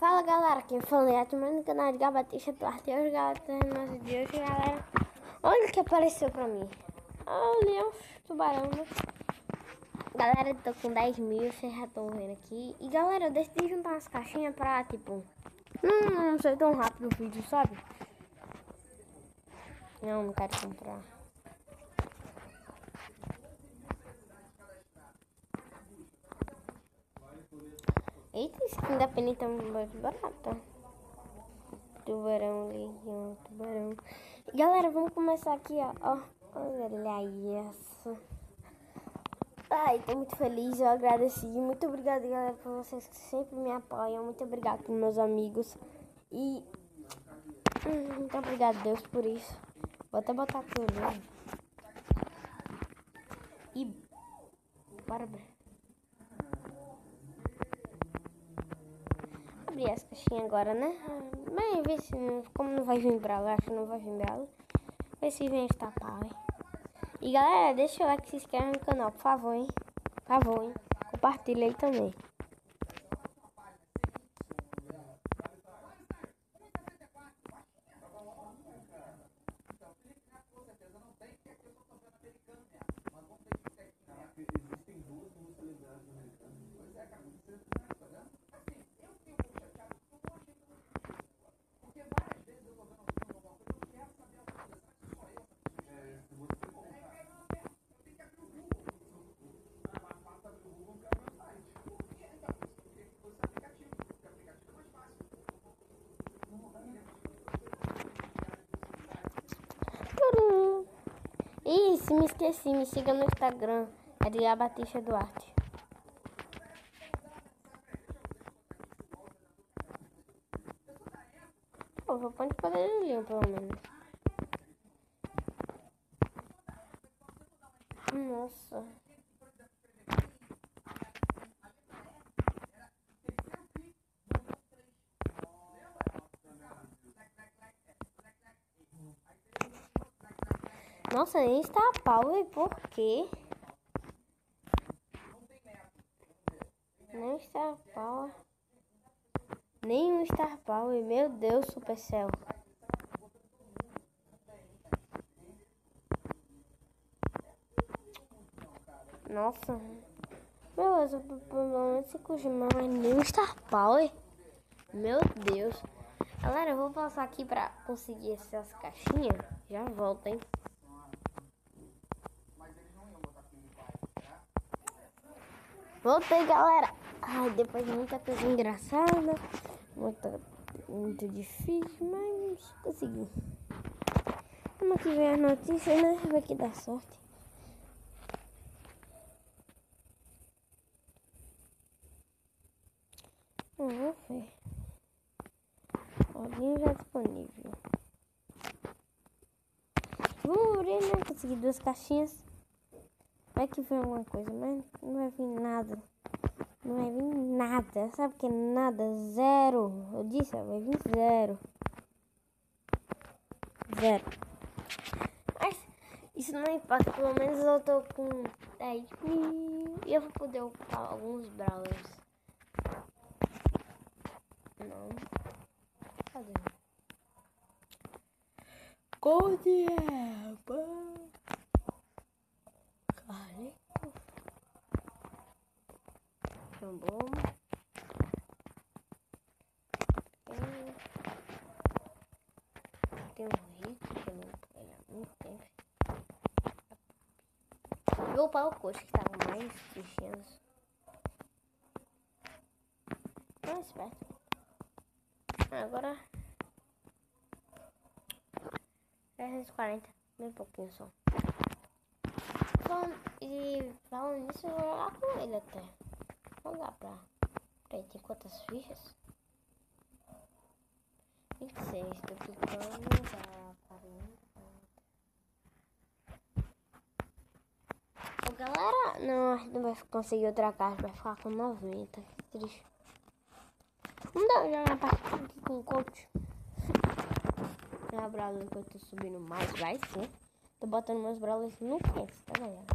Fala galera, quem fala é a do canal de Gabatista Duarte. Hoje, galera, nosso hoje, galera. Olha o que apareceu pra mim. Olha os tubarão, né? Galera, tô com 10 mil, vocês já estão vendo aqui. E galera, eu decidi juntar umas caixinhas pra, tipo... Não, não sei tão rápido o vídeo, sabe? Não, não quero comprar. Eita, skin da Penny tá muito barata. Tubarão, leão, tubarão. Galera, vamos começar aqui, ó. ó. Olha isso. Ai, tô muito feliz, eu agradeci. Muito obrigada, galera, por vocês que sempre me apoiam. Muito obrigado por meus amigos. E... Muito obrigado, Deus, por isso. Vou até botar aqui o nome. E... Bora, abrir essa agora, né? Mas ver se, como não vai vir lá, acho que não vai vir lá. Ver se vem esta pau, hein? E galera, deixa o like, se inscreve no canal, por favor, hein? Por favor, hein? Compartilha aí também. Existem duas celebridades americanas. Pois é, cara, você tá vendo? Isso, me esqueci, me siga no Instagram, é de Abatista Duarte. Pô, vou pôr de poder pelo menos. Nossa. Nossa, nem está power, por quê? Nem Star Power. Nenhum Star Power. Meu Deus, Supercell. Nossa. Meu Deus, pelo menos 5 gemas, mas nenhum Star Power. Meu Deus. Galera, eu vou passar aqui pra conseguir essas caixinhas. Já volto, hein? Voltei, galera. Ai, depois de muita coisa engraçada, muita, muito difícil, mas consegui. Vamos aqui ver as notícias, né? Vai que dá sorte. Vamos ver. Login já disponível. Vamos abrir, né? Consegui duas caixinhas. Vai que vem alguma coisa, mas não vai vir nada. Não vai vir nada. Sabe que é nada? Zero. Eu disse, vai vir zero. Zero. Mas isso não importa. Pelo menos eu tô com 10 mil. E eu vou poder ocupar alguns brawlers. Não. Cadê? Gold Jambom. Tem, tem um rico que eu não ele há muito tempo. Vou para o coxo que estavam mais bichinhos. Mais perto. Agora. 340. Bem pouquinho só. E falando nisso, eu vou jogar com ele até. Vamos lá pra. Peraí, tem quantas fichas? 26, tô clicando já 40. Ô, galera, não, não vai conseguir outra caixa, vai ficar com 90. Que triste. Vamos dar uma partida aqui com o coach. É brawler que eu tô subindo mais, vai sim. Tô botando meus brawlers no pés, tá galera?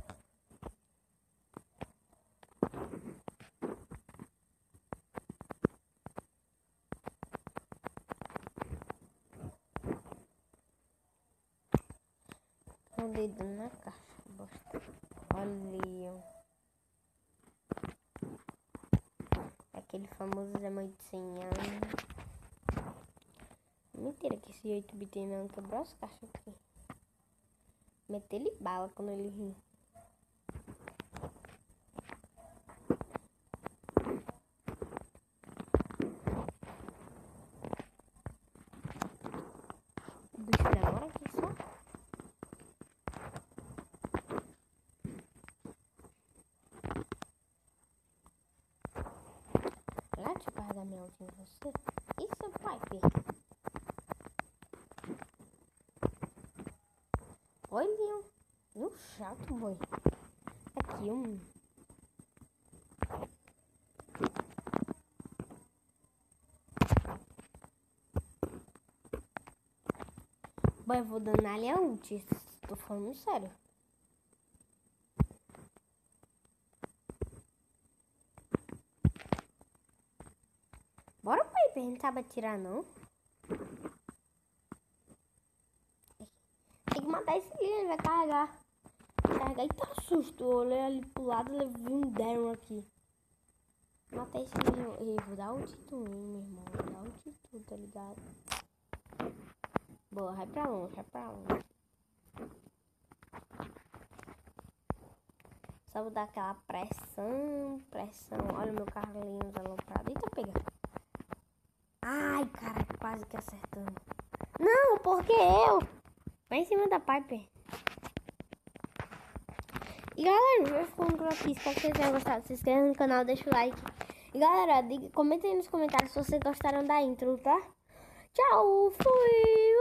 Dedo na caixa. Bosta. Olha. Aquele famoso Zé de 100 anos. Mentira que esse 8-bit não quebrou as caixas aqui. Meter ele bala quando ele ri. Caminhãozinho em você. Isso, Pipe. Olha, um chato, boy. Aqui, um... Boy, eu vou dando ali a ult. Tô falando sério. Bora, Piper. Não. Tem que matar esse ali, ele vai carregar. Carregar e tá susto. Eu olhei ali pro lado e vi um Darren aqui. Matei esse ali. vou dar ult tu, meu irmão. Vou dar ult tu, tá ligado? Boa, vai pra longe, vai pra longe. Só vou dar aquela pressão, pressão. Olha o meu Carlinhos aloprado. Eita, pegar. Ai, cara, quase que acertando. Não, porque eu. Vai em cima da Piper. E galera, eu vou ficando por aqui. Espero que vocês tenham gostado. Se inscreva no canal, deixa o like. E galera, comentem nos comentários se vocês gostaram da intro, tá? Tchau, fui!